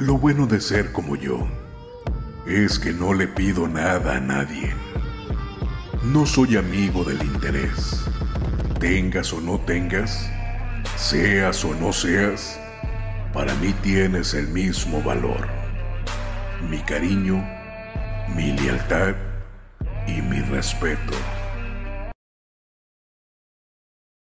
Lo bueno de ser como yo es que no le pido nada a nadie. No soy amigo del interés. Tengas o no tengas, seas o no seas, para mí tienes el mismo valor. Mi cariño, mi lealtad y mi respeto.